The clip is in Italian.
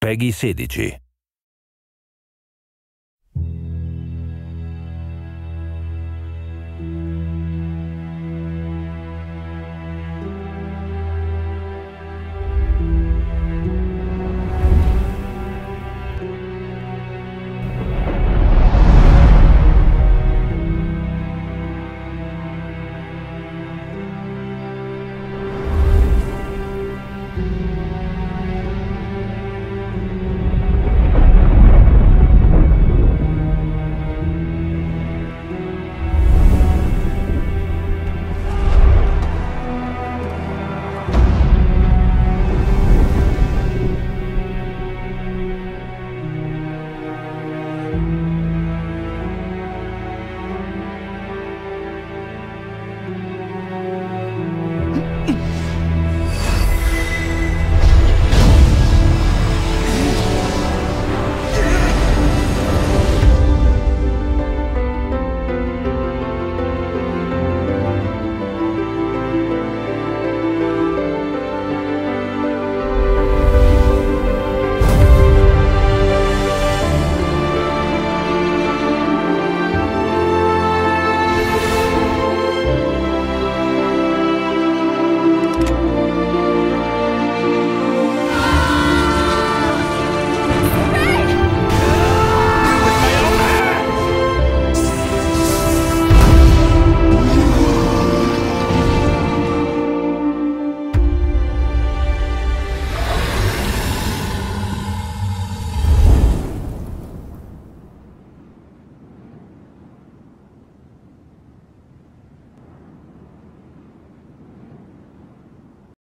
Peggy 16.